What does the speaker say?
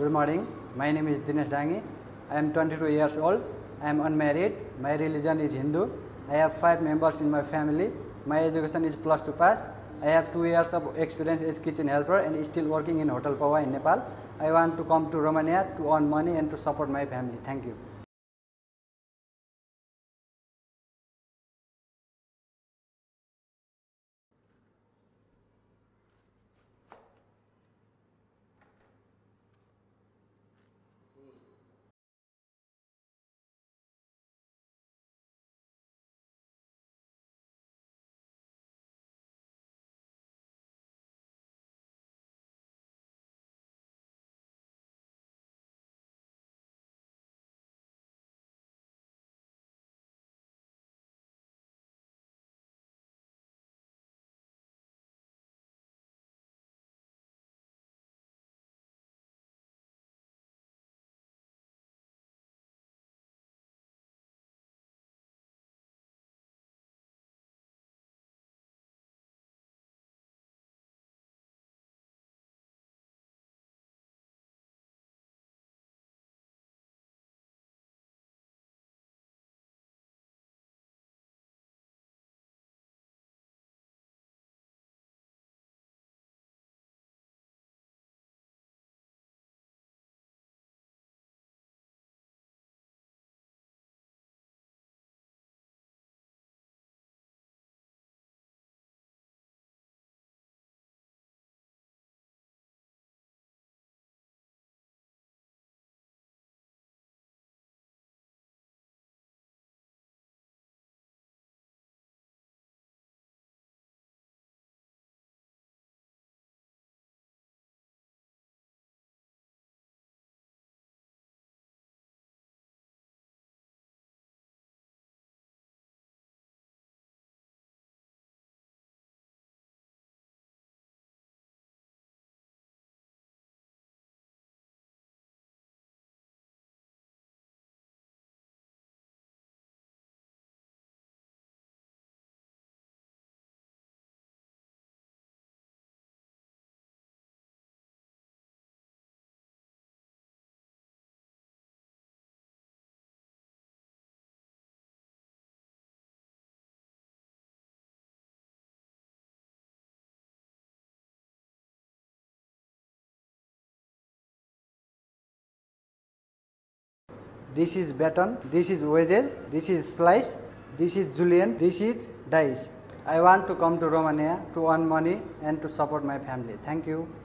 Good morning. My name is Dinesh Dangi. I am 22 years old. I am unmarried. My religion is Hindu. I have five members in my family. My education is plus two pass. I have two years of experience as kitchen helper and still working in Hotel Pawa in Nepal. I want to come to Romania to earn money and to support my family. Thank you. This is baton, this is wedges, this is slice, this is julienne, this is dice. I want to come to Romania to earn money and to support my family. Thank you.